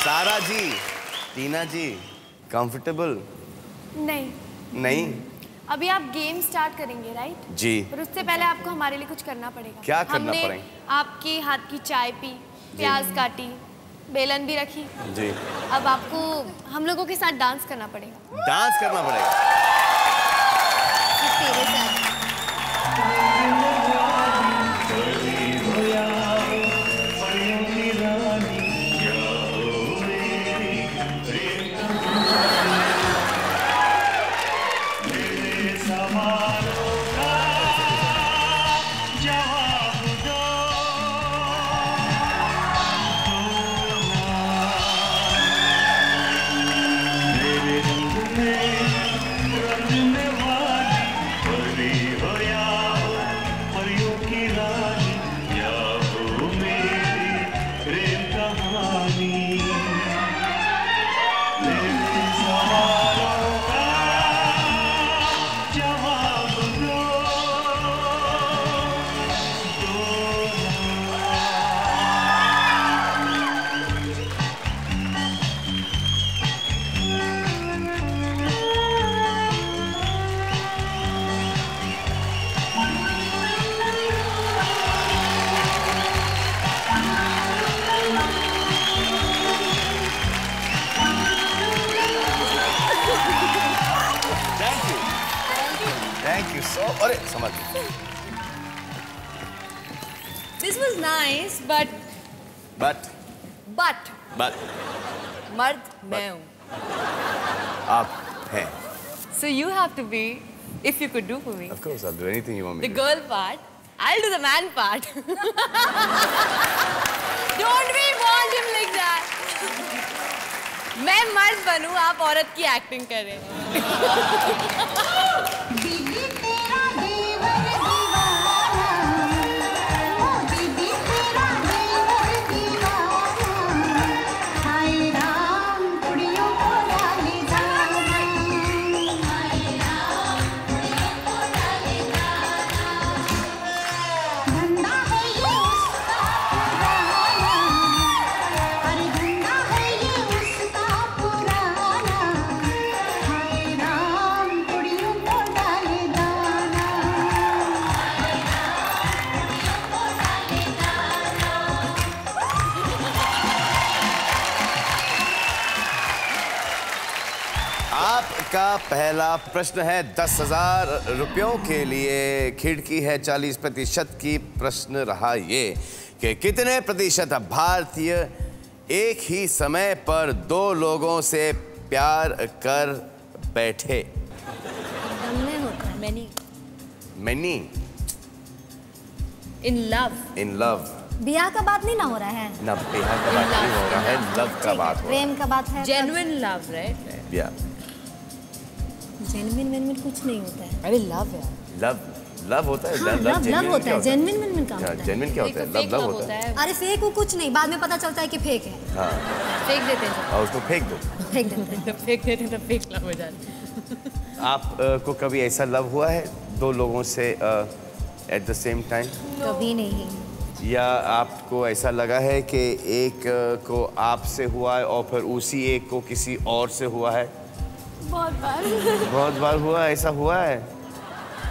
सारा जी टीना जी कंफर्टेबल नहीं। नहीं? अभी आप गेम स्टार्ट करेंगे राइट जी। पर उससे पहले आपको हमारे लिए कुछ करना पड़ेगा। क्या करना हमने पड़ेगा? आपके हाथ की चाय पी प्याज काटी बेलन भी रखी। जी। अब आपको हम लोगों के साथ डांस करना पड़ेगा। डांस करना पड़ेगा। तेरे साथ। थैंक यू सो अरे समझ गई। This was nice, but but but but मर्द मैं हूँ. आप हैं So you have to be, if you could do for me, of course I'll do anything you want me the to do. girl part. I'll do the man part. Don't we want him like that? मैं मर्द बनूं आप औरत की acting करें पहला प्रश्न है दस हज़ार रुपयों के लिए खिड़की है चालीस प्रतिशत की प्रश्न रहा ये कि कितने प्रतिशत भारतीय एक ही समय पर दो लोगों से प्यार कर बैठे? में many. Many? In love in love ब्याह का बात नहीं ना हो रहा है। ना बेहा का बात नहीं हो रहा है लव का बात हो प्रेम का बात है जेन्युइन लव राइट या जेनविन वेनविन कुछ नहीं होता है। अरे लव है। लव लव होता है? हाँ, लव लव होता है। जेनविन वेनविन का होता है। जेन्युइन क्या होता है? लव लव होता है। अरे फेक वो कुछ नहीं। बाद में पता चलता है कि फेक है। हाँ। फेंक देते हैं। और उसको फेंक दो। फेक देते हैं। फेंक देते हैं तो फेक लव हो जाता है। आप को कभी ऐसा लव हुआ है? दो लोगों से एट द सेम टाइम कभी नहीं। या आपको ऐसा लगा है कि एक को आपसे हुआ है और फिर उसी एक को किसी और से हुआ है? बहुत बार। बहुत बार हुआ ऐसा हुआ है?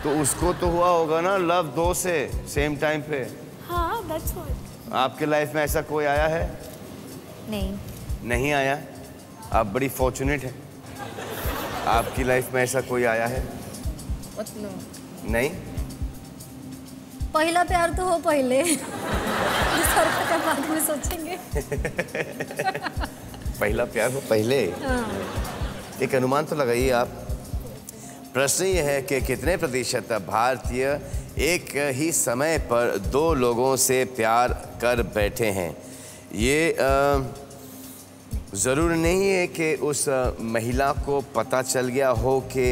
तो उसको तो हुआ होगा ना लव दो से सेम टाइम पे। हाँ आपके लाइफ में ऐसा कोई आया है? नहीं। नहीं आया? आप बड़ी फॉर्चुनेट हैं। आपकी लाइफ में ऐसा कोई आया है? नहीं? पहला प्यार तो हो पहले। दूसरा बाद में सोचेंगे। पहला प्यार हो पहले? हाँ। एक अनुमान तो लगाइए आप। प्रश्न ये है कि कितने प्रतिशत भारतीय एक ही समय पर दो लोगों से प्यार कर बैठे हैं? ये ज़रूर नहीं है कि उस महिला को पता चल गया हो कि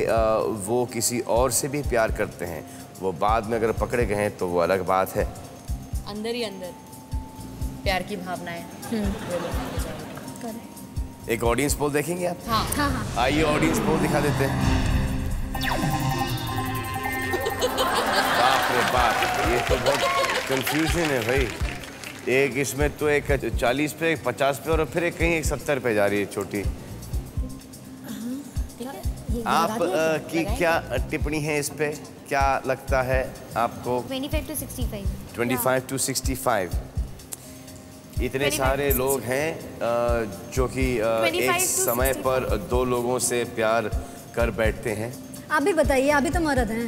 वो किसी और से भी प्यार करते हैं। वो बाद में अगर पकड़े गए हैं तो वो अलग बात है। अंदर ही अंदर। प्यार की भावनाएँ। एक ऑडियंस पोल देखेंगे आप? हाँ। हाँ हाँ आइए ऑडियंस पोल दिखा देते हैं। बाप रे बाप ये तो बहुत कंफ्यूजन है भाई। एक इसमें तो एक चालीस पे एक पचास पे और फिर एक कहीं एक सत्तर पे जा रही है छोटी। आप? अ, की क्या टिप्पणी है इस पे? क्या लगता है आपको? 25 टू 65 25 टू 65 इतने सारे लोग हैं जो कि एक समय पर दो लोगों से प्यार कर बैठते हैं। आप भी बताइए अभी तो मर्द हैं।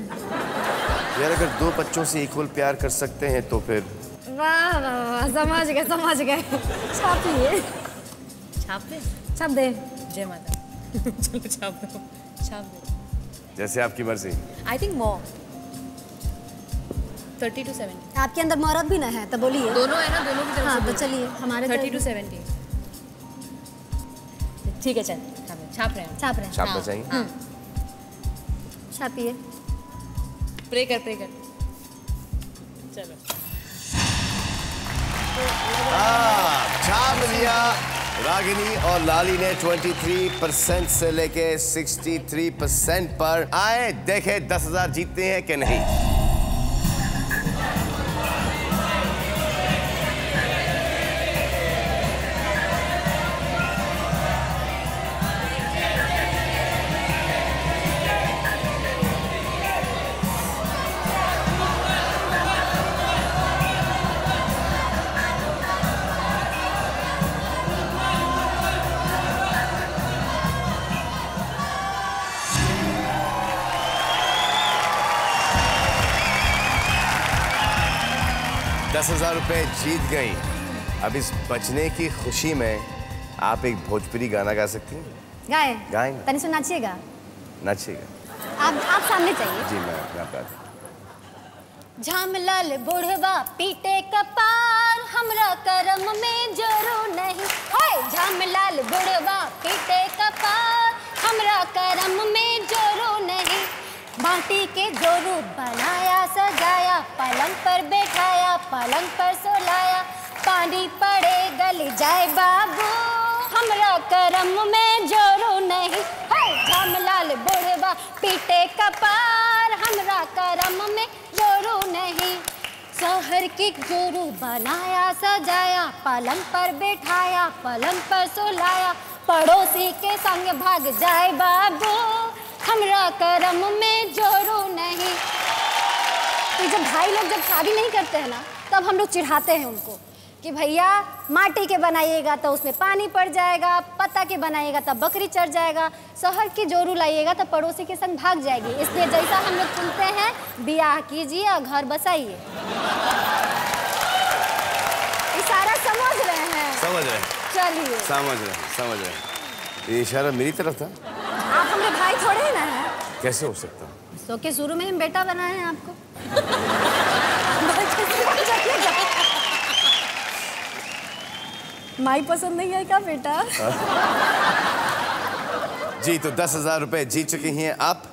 यार अगर दो बच्चों से इक्वल प्यार कर सकते हैं तो फिर। वाह वाह वाह समझ गए समझ गए। छापिए छाप दे। छाप दे। जय माता चलो छाप दो। छाप दो। जैसे आपकी मर्ज़ी। I think more thirty to seventy. आपके अंदर मर्द भी ना है तो बोलिए। दोनों है ना दोनों की तरफ़ हाँ तो चलिए हमारे थर्टी टू सेवेंटी। ठीक है चल छाप रहे- छाप रहे हैं। छाप रहे हैं। छापना हाँ, चाहिए हाँ। छापिए। प्रे कर प्रे कर। चलो। हाँ, छाप लिया। रागिनी और लाली ने 23 परसेंट से लेके 63 परसेंट पर। आए देखे 10,000 जीतते हैं कि नहीं। दस हज़ार रुपये जीत गई। अब इस बचने की खुशी में आप एक भोजपुरी गाना गा सकती हैं। गाए? गाएँ ना। तनी सुनाचिएगा नाचिएगा। आप आप सामने चाहिए जी मैं आपका दूँ। झामलाल बुढ़वा पीटे कपार हमरा करम में जोरो नहीं। हाय झामलाल बुढ़वा पीटे कपार हमरा करम में जोरो नहीं। माटी के जोरू सजाया पलंग पर बैठाया, पलंग पर सोलाया, पानी पड़े गल जाए बाबू। हमरा करम में जोरू नहीं, हाय झामलाल बुढ़वा पीटे कपार। हमरा करम में जोरू नहीं, शहर के जोरू बनाया, सजाया, पलंग पर बैठाया, पलंग पर सोलाया, पड़ोसी के संग भाग जाए बाबू। हमरा करम में जोरू नहीं। तो जब भाई लोग जब शादी नहीं करते हैं ना तब हम लोग चिढ़ाते हैं उनको कि भैया माटी के बनाइएगा तो उसमें पानी पड़ जाएगा पत्ता के बनाइएगा तब बकरी चढ़ जाएगा शहर की जोरू लाइएगा तो पड़ोसी के संग भाग जाएगी। इसलिए जैसा हम लोग सुनते हैं ब्याह कीजिए और घर बसाइए। इशारा समझ रहे हैं? समझ रहे हैं, चलिए। समझ रहे हैं, समझ रहे हैं। ये इशारा मेरी तरफ़ था? आप हमारे भाई थोड़े ना हैं। कैसे हो सकता? सो के शुरू में हम बेटा बनाए हैं आपको। माई पसंद नहीं है क्या बेटा? जी तो दस हज़ार रुपए जीत चुकी हैं आप।